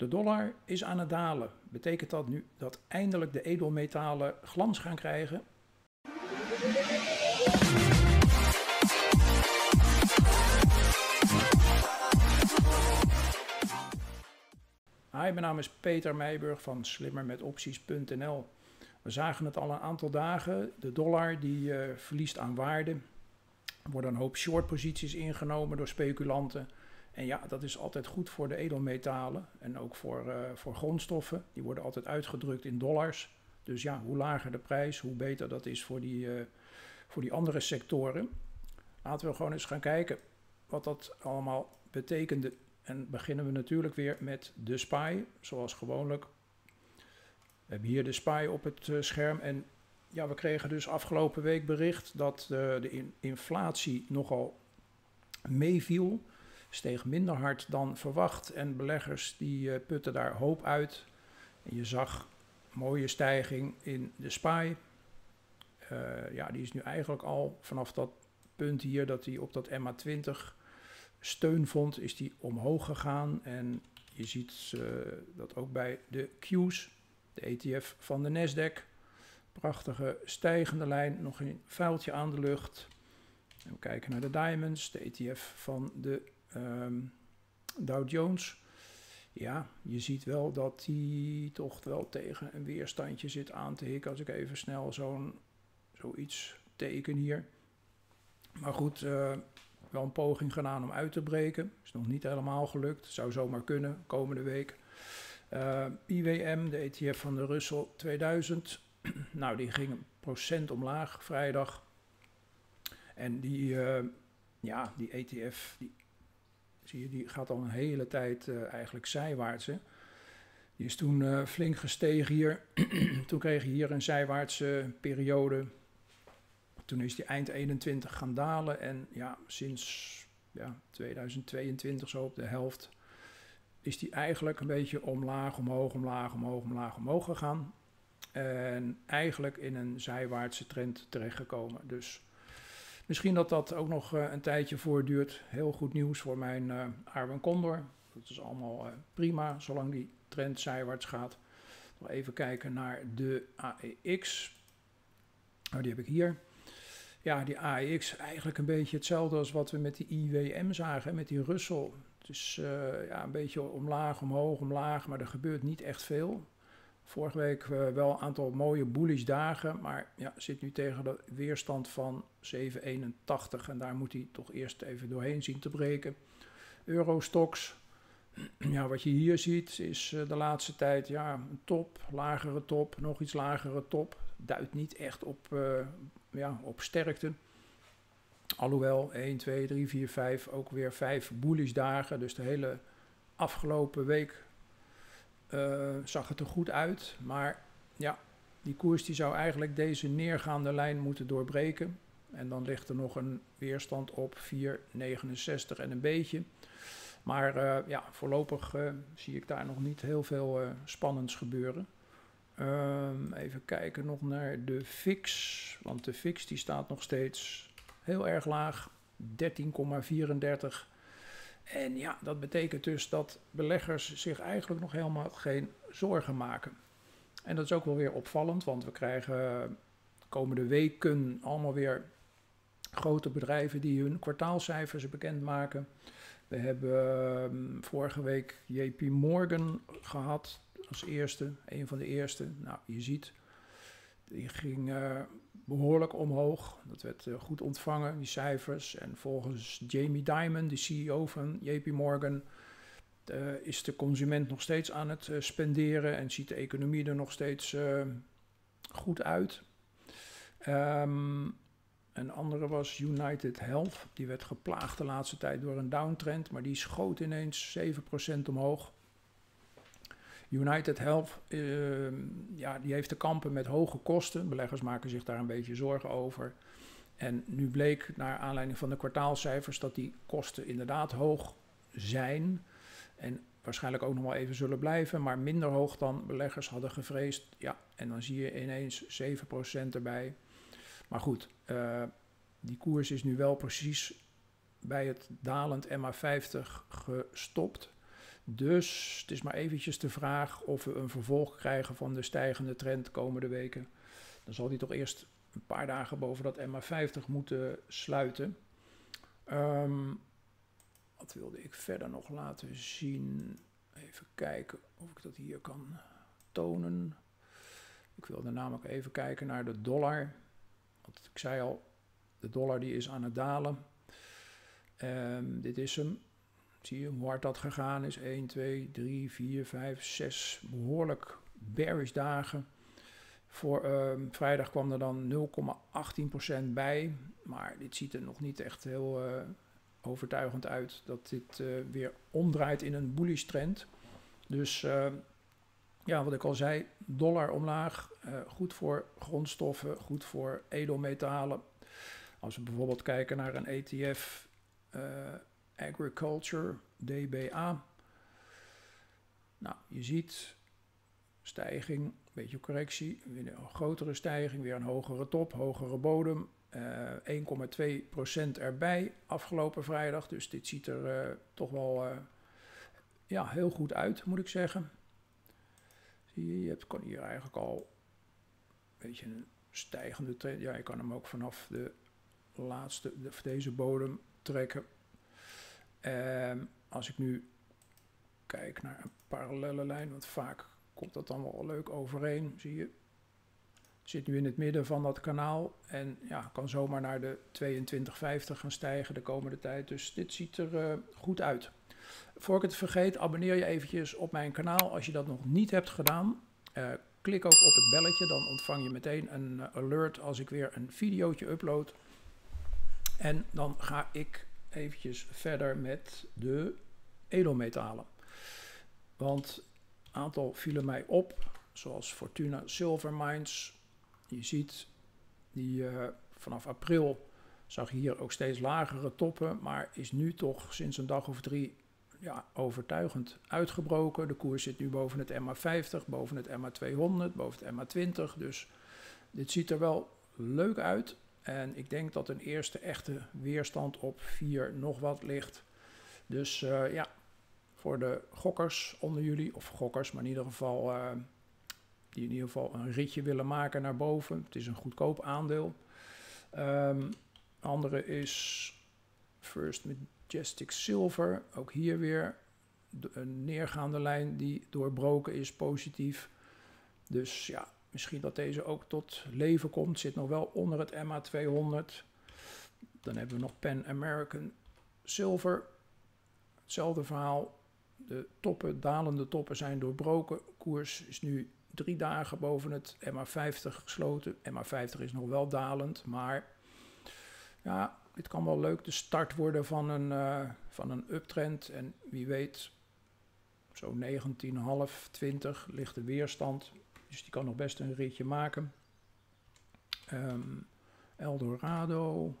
De dollar is aan het dalen. Betekent dat nu dat eindelijk de edelmetalen glans gaan krijgen? Hi, mijn naam is Peter Meijburg van slimmermetopties.nl. We zagen het al een aantal dagen. De dollar die uh, verliest aan waarde. Er worden een hoop shortposities ingenomen door speculanten. En ja, dat is altijd goed voor de edelmetalen en ook voor, uh, voor grondstoffen. Die worden altijd uitgedrukt in dollars. Dus ja, hoe lager de prijs, hoe beter dat is voor die, uh, voor die andere sectoren. Laten we gewoon eens gaan kijken wat dat allemaal betekende. En beginnen we natuurlijk weer met de SPY, zoals gewoonlijk. We hebben hier de SPY op het uh, scherm. En ja, we kregen dus afgelopen week bericht dat de in inflatie nogal meeviel steeg minder hard dan verwacht. En beleggers die uh, putten daar hoop uit. En je zag mooie stijging in de SPY. Uh, ja, die is nu eigenlijk al vanaf dat punt hier dat hij op dat MA20 steun vond, is die omhoog gegaan. En je ziet uh, dat ook bij de Q's, de ETF van de Nasdaq. Prachtige stijgende lijn, nog een vuiltje aan de lucht. We kijken naar de Diamonds, de ETF van de um, Dow Jones. Ja, je ziet wel dat die toch wel tegen een weerstandje zit aan te hikken. Als ik even snel zo'n zoiets teken hier. Maar goed, uh, wel een poging gedaan om uit te breken. Is nog niet helemaal gelukt. Zou zomaar kunnen komende week. Uh, IWM, de ETF van de Russell 2000. nou, die ging een procent omlaag vrijdag. En die, uh, ja, die ETF die Zie je, die gaat al een hele tijd uh, eigenlijk zijwaarts. Hè? Die is toen uh, flink gestegen hier. toen kreeg je hier een zijwaartse periode. Toen is die eind 21 gaan dalen. En ja, sinds ja, 2022, zo op de helft, is die eigenlijk een beetje omlaag, omhoog, omlaag, omhoog, omlaag, omhoog gegaan. En eigenlijk in een zijwaartse trend terechtgekomen. Dus Misschien dat dat ook nog uh, een tijdje voortduurt. Heel goed nieuws voor mijn uh, Arwen Condor. Dat is allemaal uh, prima, zolang die trend zijwaarts gaat. Even kijken naar de AEX. Nou, die heb ik hier. Ja, die AEX eigenlijk een beetje hetzelfde als wat we met die IWM zagen, met die Russell. Het is ja, een beetje omlaag, omhoog, omlaag, maar er gebeurt niet echt veel. Vorige week uh, wel een aantal mooie bullish dagen, maar ja, zit nu tegen de weerstand van 7,81 en daar moet hij toch eerst even doorheen zien te breken. Eurostox, ja, wat je hier ziet is uh, de laatste tijd ja, een top, lagere top, nog iets lagere top. Duidt niet echt op, uh, ja, op sterkte. Alhoewel 1, 2, 3, 4, 5 ook weer 5 bullish dagen, dus de hele afgelopen week zag het er goed uit. Maar ja, die koers die zou eigenlijk deze neergaande lijn moeten doorbreken. En dan ligt er nog een weerstand op 4,69 en een beetje. Maar uh, ja, voorlopig uh, zie ik daar nog niet heel veel spannends gebeuren. Um, even kijken nog naar de fix. Want de fix die staat nog steeds heel erg laag. 13,34 en ja, dat betekent dus dat beleggers zich eigenlijk nog helemaal geen zorgen maken. En dat is ook wel weer opvallend, want we krijgen komende weken allemaal weer grote bedrijven die hun kwartaalcijfers bekendmaken. We hebben vorige week JP Morgan gehad als eerste, een van de eerste. Nou, je ziet, die ging uh, behoorlijk omhoog. Dat werd uh, goed ontvangen, die cijfers. En volgens Jamie Dimon, de CEO van JP Morgan, uh, is de consument nog steeds aan het spenderen en ziet de economie er nog steeds goed uit. Um, een andere was United Health. Die werd geplaagd de laatste tijd door een downtrend, maar die schoot ineens 7% omhoog. United Health, uh, ja, die heeft te kampen met hoge kosten. Beleggers maken zich daar een beetje zorgen over. En nu bleek, naar aanleiding van de kwartaalcijfers, dat die kosten inderdaad hoog zijn. En waarschijnlijk ook nog wel even zullen blijven, maar minder hoog dan beleggers hadden gevreesd. Ja, en dan zie je ineens 7% erbij. Maar goed, uh, die koers is nu wel precies bij het dalend MA50 gestopt. Dus het is maar eventjes de vraag of we een vervolg krijgen van de stijgende trend de komende weken. Dan zal die toch eerst een paar dagen boven dat MA50 moeten sluiten. Ehm, wat wilde ik verder nog laten zien? Even kijken of ik dat hier kan tonen. Ik wilde namelijk even kijken naar de dollar. Want ik zei al, de dollar die is aan het dalen. Um, dit is hem. Zie je hoe hard dat gegaan is? 1, 2, 3, 4, 5, 6 behoorlijk bearish dagen. Voor uh, vrijdag kwam er dan 0,18% bij. Maar dit ziet er nog niet echt heel uh, overtuigend uit dat dit uh, weer omdraait in een bullish trend. Dus uh, ja, wat ik al zei, dollar omlaag. goed voor grondstoffen, goed voor edelmetalen. Als we bijvoorbeeld kijken naar een ETF Agriculture, DBA. Nou, je ziet stijging, een beetje correctie, weer een grotere stijging, weer een hogere top, hogere bodem. Uh, 1,2% erbij afgelopen vrijdag. Dus dit ziet er uh, toch wel uh, ja, heel goed uit, moet ik zeggen. Zie je, je hebt, kan hier eigenlijk al een beetje een stijgende trend. Ja, je kan hem ook vanaf de laatste, de, deze bodem trekken. Um, als ik nu kijk naar een parallelle lijn, want vaak komt dat dan wel leuk overeen, zie je. Zit nu in het midden van dat kanaal en ja, kan zomaar naar de 22,50 gaan stijgen de komende tijd. Dus dit ziet er uh, goed uit. Voor ik het vergeet, abonneer je eventjes op mijn kanaal als je dat nog niet hebt gedaan. Uh, klik ook op het belletje, dan ontvang je meteen een eh, alert als ik weer een videootje upload. En dan ga ik eventjes verder met de edelmetalen. Want een aantal vielen mij op, zoals Fortuna Silver Mines. Je ziet, die uh, vanaf april zag je hier ook steeds lagere toppen, maar is nu toch sinds een dag of drie ja, overtuigend uitgebroken. De koers zit nu boven het MA50, boven het MA200, boven het MA20. Dus dit ziet er wel leuk uit. En ik denk dat een eerste echte weerstand op 4 nog wat ligt. Dus uh, ja, voor de gokkers onder jullie, of gokkers, maar in ieder geval uh, die in ieder geval een ritje willen maken naar boven. Het is een goedkoop aandeel. Um, andere is First Majestic Silver. Ook hier weer een neergaande lijn die doorbroken is, positief. Dus ja, Misschien dat deze ook tot leven komt. Zit nog wel onder het MA200. Dan hebben we nog Pan American Silver. Hetzelfde verhaal. De toppen, dalende toppen zijn doorbroken. Koers is nu drie dagen boven het MA50 gesloten. MA50 is nog wel dalend, maar ja, dit kan wel leuk de start worden van een, uh, van een uptrend. En wie weet, zo 19,5, 20 ligt de weerstand. Dus die kan nog best een ritje maken. Um, Eldorado.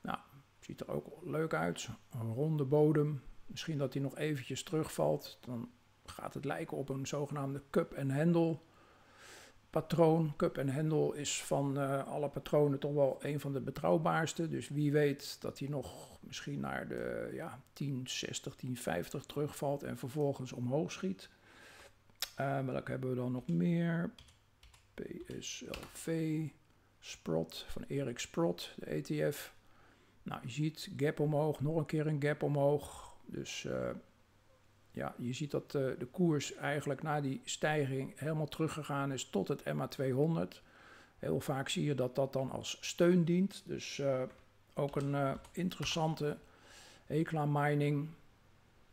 Nou, ziet er ook leuk uit. Een ronde bodem. Misschien dat hij nog eventjes terugvalt. Dan gaat het lijken op een zogenaamde cup en handle patroon. Cup en handle is van uh, alle patronen toch wel een van de betrouwbaarste. Dus wie weet dat hij nog misschien naar de ja, 1060, 1050 terugvalt en vervolgens omhoog schiet. Uh, welke hebben we dan nog meer? PSLV, Sprott van Erik Sprott, de ETF. Nou, je ziet gap omhoog, nog een keer een gap omhoog. Dus uh, ja, je ziet dat uh, de koers eigenlijk na die stijging helemaal teruggegaan is tot het MA200. Heel vaak zie je dat dat dan als steun dient. Dus ook een interessante Ecla mining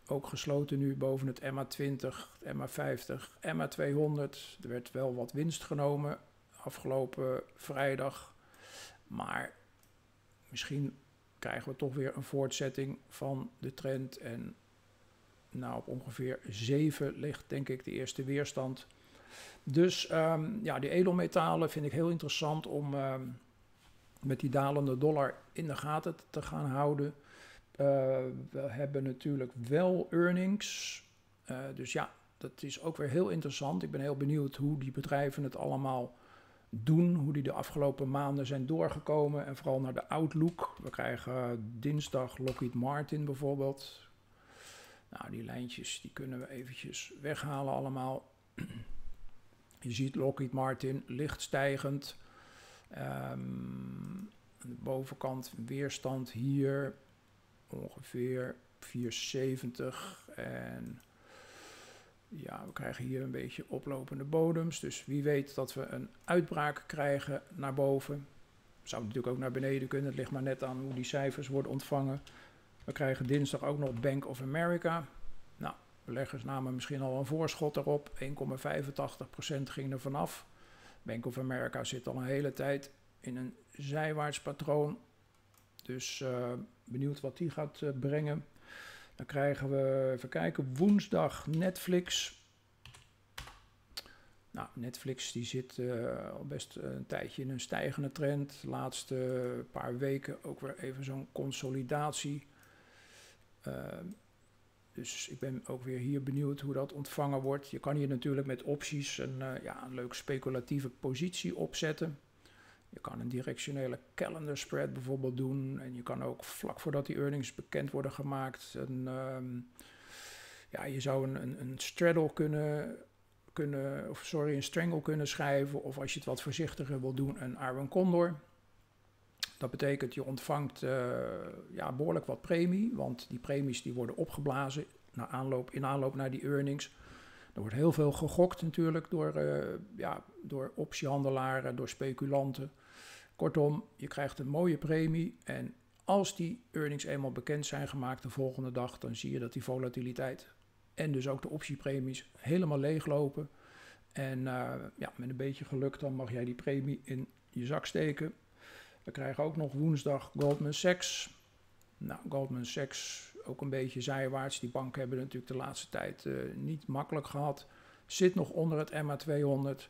ook gesloten nu boven het MA20, MA50, MA200. Er werd wel wat winst genomen afgelopen vrijdag. Maar misschien krijgen we toch weer een voortzetting van de trend. En nou, op ongeveer 7 ligt denk ik de eerste weerstand. Dus um, ja, die edelmetalen vind ik heel interessant om um, met die dalende dollar in de gaten te gaan houden. Uh, we hebben natuurlijk wel earnings. Uh, dus ja, dat is ook weer heel interessant. Ik ben heel benieuwd hoe die bedrijven het allemaal doen. Hoe die de afgelopen maanden zijn doorgekomen. En vooral naar de outlook. We krijgen dinsdag Lockheed Martin bijvoorbeeld. Nou, die lijntjes die kunnen we eventjes weghalen allemaal. Je ziet Lockheed Martin licht stijgend. Um, de bovenkant weerstand hier ongeveer 470 en ja, we krijgen hier een beetje oplopende bodems. Dus wie weet dat we een uitbraak krijgen naar boven. Zou natuurlijk ook naar beneden kunnen. Het ligt maar net aan hoe die cijfers worden ontvangen. We krijgen dinsdag ook nog Bank of America. Nou, beleggers namen misschien al een voorschot erop. 1,85% ging er vanaf. Bank of America zit al een hele tijd in een zijwaarts patroon. Dus uh, benieuwd wat die gaat uh, brengen. Dan krijgen we, even kijken, woensdag Netflix. Nou, Netflix die zit uh, al best een tijdje in een stijgende trend. De laatste paar weken ook weer even zo'n consolidatie. Dus ik ben ook weer hier benieuwd hoe dat ontvangen wordt. Je kan hier natuurlijk met opties een, uh, ja, een leuke speculatieve positie opzetten. Je kan een directionele calendar spread bijvoorbeeld doen. En je kan ook vlak voordat die earnings bekend worden gemaakt. Een, um, ja, je zou een, een, een straddle kunnen, kunnen, of sorry, een strangle kunnen schrijven. Of als je het wat voorzichtiger wil doen, een Iron Condor. Dat betekent je ontvangt uh, ja, behoorlijk wat premie, want die premies die worden opgeblazen na aanloop, in aanloop naar die earnings. Er wordt heel veel gegokt natuurlijk door, uh, ja, door optiehandelaren, door speculanten. Kortom, je krijgt een mooie premie en als die earnings eenmaal bekend zijn gemaakt de volgende dag, dan zie je dat die volatiliteit en dus ook de optiepremies helemaal leeglopen. En uh, ja, met een beetje geluk dan mag jij die premie in je zak steken. We krijgen ook nog woensdag Goldman Sachs. Nou, Goldman Sachs ook een beetje zijwaarts. Die banken hebben natuurlijk de laatste tijd uh, niet makkelijk gehad. Zit nog onder het MA200.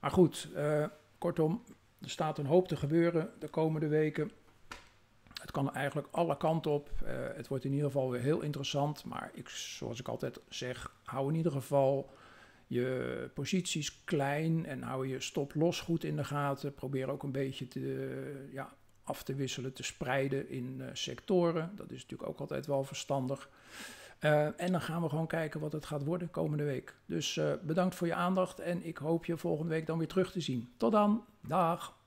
Maar goed, uh, kortom, er staat een hoop te gebeuren de komende weken. Het kan eigenlijk alle kanten op. Uh, het wordt in ieder geval weer heel interessant. Maar ik, zoals ik altijd zeg, hou in ieder geval je posities klein en hou je stop-los goed in de gaten. Probeer ook een beetje te, ja, af te wisselen, te spreiden in uh, sectoren. Dat is natuurlijk ook altijd wel verstandig. Uh, en dan gaan we gewoon kijken wat het gaat worden komende week. Dus uh, bedankt voor je aandacht en ik hoop je volgende week dan weer terug te zien. Tot dan, dag!